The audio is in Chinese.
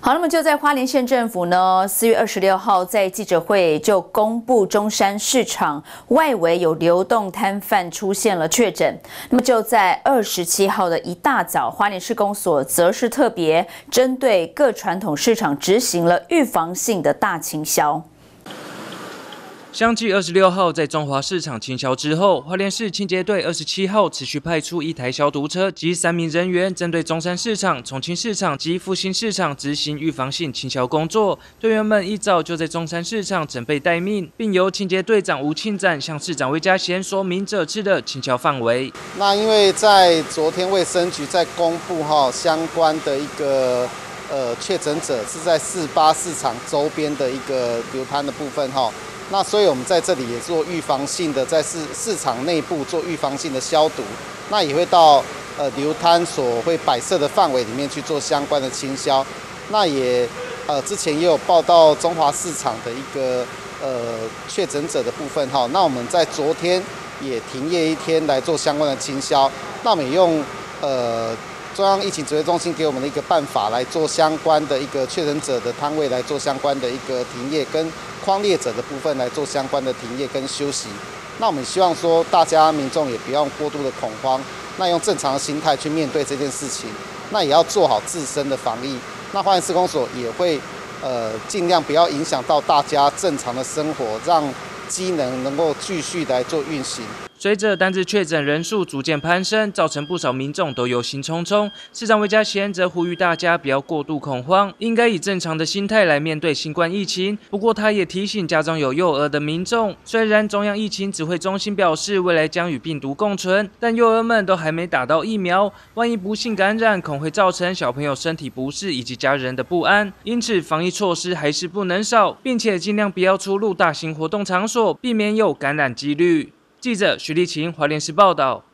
好，那么就在花莲县政府呢，四月二十六号在记者会就公布中山市场外围有流动摊贩出现了确诊。那么就在二十七号的一大早，花莲市公所则是特别针对各传统市场执行了预防性的大清销。相继二十六号在中华市场清消之后，花莲市清洁队二十七号持续派出一台消毒车及三名人员，针对中山市场、重庆市场及复兴市场执行预防性清消工作。队员们一早就在中山市场准备待命，并由清洁队长吴庆展向市长魏家贤说明这次的清消范围。那因为在昨天卫生局在公布哈相关的一个呃确诊者是在四八市场周边的一个流摊的部分哈。那所以，我们在这里也做预防性的，在市市场内部做预防性的消毒。那也会到呃流摊所会摆设的范围里面去做相关的清消。那也呃之前也有报道中华市场的一个呃确诊者的部分哈。那我们在昨天也停业一天来做相关的清消。那我们也用呃中央疫情指挥中心给我们的一个办法来做相关的一个确诊者的摊位来做相关的一个停业跟。框列者的部分来做相关的停业跟休息，那我们希望说大家民众也不要过度的恐慌，那用正常的心态去面对这件事情，那也要做好自身的防疫。那花莲施工所也会呃尽量不要影响到大家正常的生活，让机能能够继续来做运行。随着单日确诊人数逐渐攀升，造成不少民众都忧心忡忡。市长魏家贤则呼吁大家不要过度恐慌，应该以正常的心态来面对新冠疫情。不过，他也提醒家中有幼儿的民众，虽然中央疫情指挥中心表示未来将与病毒共存，但幼儿们都还没打到疫苗，万一不幸感染，恐会造成小朋友身体不适以及家人的不安。因此，防疫措施还是不能少，并且尽量不要出入大型活动场所，避免有感染几率。记者徐立琴，华联时报道。